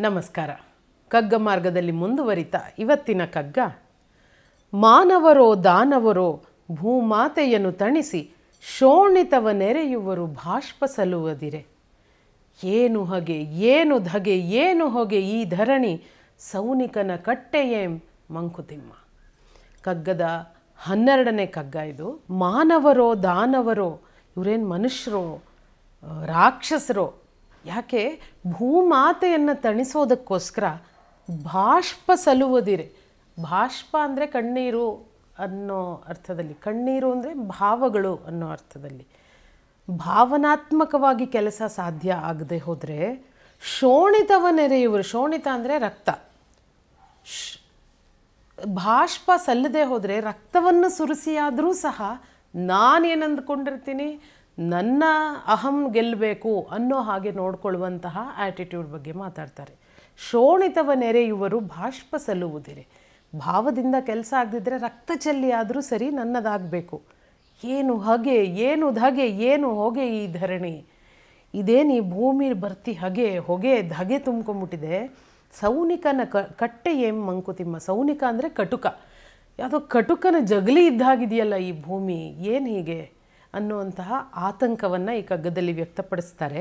ನಮಸ್ಕಾರ. ಕಗ್ಗ ಮಾರ್ಗದಲ್ಲಿ ಮುಂದುವರಿತಾ ಇವತ್ತಿನ ಕಗ್ಗ, ಮಾನವರೋ ದಾನವರೋ ಭೂಮಾತೆಯನ್ನು ತಣಿಸಿ ಶೋಣಿತವ ನೆರೆಯುವರು ಭಾಷ್ಪ ಸಲುವದಿರೆ ಏನು ಹಗೆ, ಏನು ಧಗೆ, ಏನು ಹೊಗೆ ಈ ಧರಣಿ ಸೌನಿಕನ ಕಟ್ಟೆಯೇಂ ಮಂಕುತಿಮ್ಮ. ಕಗ್ಗದ ಹನ್ನೆರಡನೇ ಕಗ್ಗ ಇದು, ಮಾನವರೋ ದಾನವರೋ, ಇವರೇನು ಮನುಷ್ಯರೋ, ರಾಕ್ಷಸರೋ ಯಾಕೆ ಭೂಮಾತೆಯನ್ನು ತಣಿಸೋದಕ್ಕೋಸ್ಕರ ಬಾಷ್ಪ ಸಲುವುದಿರೆ. ಬಾಷ್ಪ ಅಂದರೆ ಕಣ್ಣೀರು ಅನ್ನೋ ಅರ್ಥದಲ್ಲಿ, ಕಣ್ಣೀರು ಅಂದರೆ ಭಾವಗಳು ಅನ್ನೋ ಅರ್ಥದಲ್ಲಿ. ಭಾವನಾತ್ಮಕವಾಗಿ ಕೆಲಸ ಸಾಧ್ಯ ಆಗದೆ ಹೋದರೆ ಶೋಣಿತವ ನೆರೆಯುವರು. ಶೋಣಿತ ಅಂದರೆ ರಕ್ತ. ಬಾಷ್ಪ ಸಲ್ಲದೆ ಹೋದರೆ ರಕ್ತವನ್ನು ಸುರಿಸಿಯಾದರೂ ಸಹ ನಾನೇನು ಅಂದ್ಕೊಂಡಿರ್ತೀನಿ ನನ್ನ ಅಹಂ ಗೆಲ್ಲಬೇಕು ಅನ್ನೋ ಹಾಗೆ ನೋಡ್ಕೊಳ್ಳುವಂತಹ ಆ್ಯಟಿಟ್ಯೂಡ್ ಬಗ್ಗೆ ಮಾತಾಡ್ತಾರೆ. ಶೋಣಿತವ ನೆರೆಯುವರು ಬಾಷ್ಪ ಸಲ್ಲುವುದಿರಿ. ಭಾವದಿಂದ ಕೆಲಸ ಆಗದಿದ್ದರೆ ರಕ್ತ ಚೆಲ್ಲಿ ಆದರೂ ಸರಿ ನನ್ನದಾಗಬೇಕು. ಏನು ಹಗೆ, ಏನು ಧಗೆ, ಏನು ಹೊಗೆ ಈ ಧರಣಿ? ಇದೇನು ಈ ಭೂಮಿ ಬರ್ತಿ ಹಗೆ, ಹೊಗೆ ಧಗೆ ತುಂಬ್ಕೊಂಬಿಟ್ಟಿದೆ ಸೌನಿಕನ ಕ, ಕಟ್ಟೆ ಏಮ್ ಮಂಕುತಿಮ್ಮ? ಸೌನಿಕ ಅಂದರೆ ಕಟುಕ. ಯಾವುದೋ ಕಟುಕನ ಜಗಲಿ ಇದ್ದಾಗಿದೆಯಲ್ಲ ಈ ಭೂಮಿ, ಏನು ಹೀಗೆ? ಅನ್ನುವಂತಹ ಆತಂಕವನ್ನು ಈ ಕಗ್ಗದಲ್ಲಿ ವ್ಯಕ್ತಪಡಿಸ್ತಾರೆ.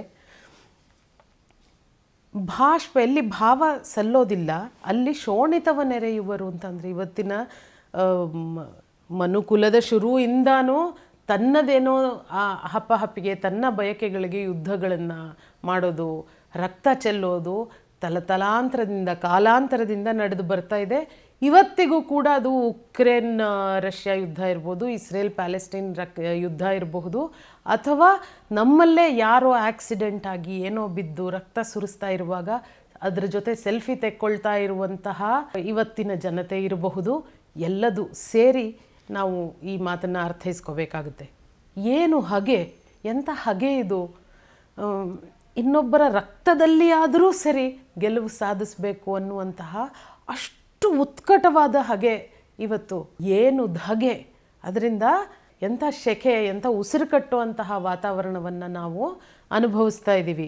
ಭಾಷ್ಪ ಎಲ್ಲಿ ಭಾವ ಸಲ್ಲೋದಿಲ್ಲ, ಅಲ್ಲಿ ಶೋಣಿತವ ನೆರೆಯುವರು ಅಂತಂದರೆ ಇವತ್ತಿನ ಮನುಕುಲದ ಶುರುವಿಂದಾನೂ ತನ್ನದೇನೋ ಆ ಹಪ್ಪಹಪ್ಪಿಗೆ ತನ್ನ ಬಯಕೆಗಳಿಗೆ ಯುದ್ಧಗಳನ್ನು ಮಾಡೋದು, ರಕ್ತ ಚೆಲ್ಲೋದು, ತಲತಲಾಂತರದಿಂದ, ಕಾಲಾಂತರದಿಂದ ನಡೆದು ಬರ್ತಾ ಇದೆ. ಇವತ್ತಿಗೂ ಕೂಡ ಅದು ಉಕ್ರೇನ್ ರಷ್ಯಾ ಯುದ್ಧ ಇರ್ಬೋದು, ಇಸ್ರೇಲ್, ಪ್ಯಾಲೆಸ್ಟೈನ್ ರಕ್ ಯುದ್ಧ ಇರಬಹುದು, ಅಥವಾ ನಮ್ಮಲ್ಲೇ ಯಾರೋ ಆಕ್ಸಿಡೆಂಟ್ ಆಗಿ ಏನೋ ಬಿದ್ದು ರಕ್ತ ಸುರಿಸ್ತಾ ಇರುವಾಗ ಅದರ ಜೊತೆ ಸೆಲ್ಫಿ ತೆಕ್ಕೊಳ್ತಾ ಇರುವಂತಹ ಇವತ್ತಿನ ಜನತೆ ಇರಬಹುದು. ಎಲ್ಲದು ಸೇರಿ ನಾವು ಈ ಮಾತನ್ನು ಅರ್ಥೈಸ್ಕೋಬೇಕಾಗುತ್ತೆ. ಏನು ಹಗೆ ಎಂಥ ಹಗೆ ಇದು? ಇನ್ನೊಬ್ಬರ ರಕ್ತದಲ್ಲಿ ಆದರೂ ಸರಿ ಗೆಲುವು ಸಾಧಿಸಬೇಕು ಅನ್ನುವಂತಹ ಅಷ್ಟು ಉತ್ಕಟವಾದ ಹಗೆ ಇವತ್ತು. ಏನು ಧಗೆ. ಅದರಿಂದ ಎಂಥ ಶೆಕೆ ಎಂಥ ಉಸಿರು ಕಟ್ಟುವಂತಹ ವಾತಾವರಣವನ್ನು ನಾವು ಅನುಭವಿಸ್ತಾ ಇದ್ದೀವಿ.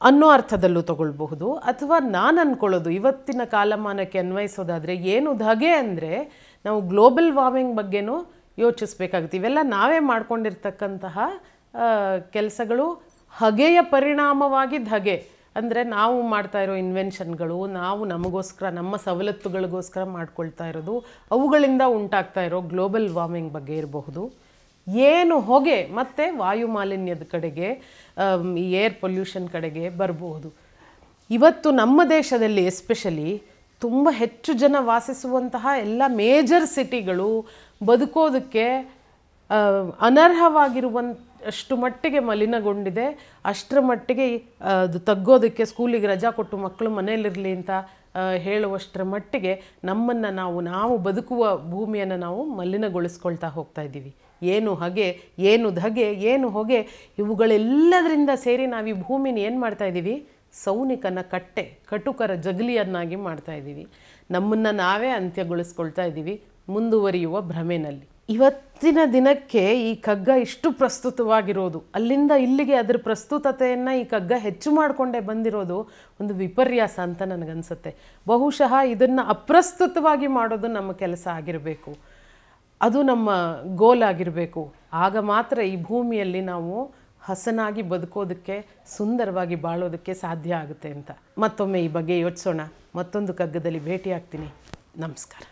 ಅನ್ನೋ ಅರ್ಥದಲ್ಲೂ ತಗೊಳ್ಬಹುದು. ಅಥವಾ ನಾನು ಅಂದ್ಕೊಳ್ಳೋದು ಇವತ್ತಿನ ಕಾಲಮಾನಕ್ಕೆ ಅನ್ವಯಿಸೋದಾದರೆ ಏನು ಧಗೆ ಅಂದರೆ ನಾವು ಗ್ಲೋಬಲ್ ವಾರ್ಮಿಂಗ್ ಬಗ್ಗೆನೂ ಯೋಚಿಸ್ಬೇಕಾಗುತ್ತೆ. ಇವೆಲ್ಲ ನಾವೇ ಮಾಡ್ಕೊಂಡಿರ್ತಕ್ಕಂತಹ ಕೆಲಸಗಳು ಹಗೆಯ ಪರಿಣಾಮವಾಗಿ ಧಗೆ. ಅಂದರೆ ನಾವು ಮಾಡ್ತಾ ಇರೋ ಇನ್ವೆನ್ಷನ್ಗಳು ನಾವು ನಮಗೋಸ್ಕರ ನಮ್ಮ ಸವಲತ್ತುಗಳಿಗೋಸ್ಕರ ಮಾಡ್ಕೊಳ್ತಾ ಇರೋದು ಅವುಗಳಿಂದ ಉಂಟಾಗ್ತಾ ಇರೋ ಗ್ಲೋಬಲ್ ವಾರ್ಮಿಂಗ್ ಬಗ್ಗೆ ಇರಬಹುದು. ಏನು ಹೊಗೆ ಮತ್ತು ವಾಯು ಮಾಲಿನ್ಯದ ಕಡೆಗೆ ಈ ಏರ್ ಪೊಲ್ಯೂಷನ್ ಕಡೆಗೆ ಬರಬಹುದು. ಇವತ್ತು ನಮ್ಮ ದೇಶದಲ್ಲಿ ಎಸ್ಪೆಷಲಿ ತುಂಬ ಹೆಚ್ಚು ಜನ ವಾಸಿಸುವಂತಹ ಎಲ್ಲ ಮೇಜರ್ ಸಿಟಿಗಳು ಬದುಕೋದಕ್ಕೆ ಆ, ಅನರ್ಹವಾಗಿರುವಂತಷ್ಟು ಮಟ್ಟಿಗೆ ಮಲಿನಗೊಂಡಿದೆ, ಅಷ್ಟರ ಮಟ್ಟಿಗೆ ಅದು ತಗ್ಗೋದಕ್ಕೆ ಸ್ಕೂಲಿಗೆ ರಜಾ ಕೊಟ್ಟು ಮಕ್ಕಳು ಮನೆಯಲ್ಲಿರಲಿ ಅಂತ ಹೇಳುವಷ್ಟರ ಮಟ್ಟಿಗೆ ನಮ್ಮನ್ನು ನಾವು ನಾವು ಬದುಕುವ ಭೂಮಿಯನ್ನು ನಾವು ಮಲಿನಗೊಳಿಸ್ಕೊಳ್ತಾ ಹೋಗ್ತಾ ಇದ್ದೀವಿ. ಏನು ಹಗೆ, ಏನು ಧಗೆ, ಏನು ಹೊಗೆ, ಇವುಗಳೆಲ್ಲದರಿಂದ ಸೇರಿ ನಾವು ಈ ಭೂಮಿನ ಏನು ಮಾಡ್ತಾ ಇದ್ದೀವಿ? ಸೌನಿಕನ ಕಟ್ಟೆ, ಕಟುಕರ ಜಗಲಿಯನ್ನಾಗಿ ಮಾಡ್ತಾ ಇದ್ದೀವಿ. ನಮ್ಮನ್ನು ನಾವೇ ಅಂತ್ಯಗೊಳಿಸ್ಕೊಳ್ತಾ ಇದ್ದೀವಿ, ಮುಂದುವರಿಯುವ ಭ್ರಮೆನಲ್ಲಿ. ಇವತ್ತಿನ ದಿನಕ್ಕೆ ಈ ಕಗ್ಗ ಇಷ್ಟು ಪ್ರಸ್ತುತವಾಗಿರೋದು. ಅಲ್ಲಿಂದ ಇಲ್ಲಿಗೆ ಅದರ ಪ್ರಸ್ತುತತೆಯನ್ನು ಈ ಕಗ್ಗ ಹೆಚ್ಚು ಮಾಡಿಕೊಂಡೇ ಬಂದಿರೋದು ಒಂದು ವಿಪರ್ಯಾಸ ಅಂತ ನನಗನ್ಸುತ್ತೆ. ಬಹುಶಃ ಇದನ್ನು ಅಪ್ರಸ್ತುತವಾಗಿ ಮಾಡೋದು ನಮ್ಮ ಕೆಲಸ ಆಗಿರಬೇಕು. ಅದು ನಮ್ಮ ಗೋಲ್ ಆಗಿರಬೇಕು. ಆಗ ಮಾತ್ರ ಈ ಭೂಮಿಯಲ್ಲಿ ನಾವು ಹಸನಾಗಿ ಬದುಕೋದಕ್ಕೆ, ಸುಂದರವಾಗಿ ಬಾಳೋದಕ್ಕೆ ಸಾಧ್ಯ ಆಗುತ್ತೆ ಅಂತ. ಮತ್ತೊಮ್ಮೆ ಈ ಬಗ್ಗೆ ಯೋಚಿಸೋಣ. ಮತ್ತೊಂದು ಕಗ್ಗದಲ್ಲಿ ಭೇಟಿಯಾಗ್ತೀನಿ. ನಮಸ್ಕಾರ.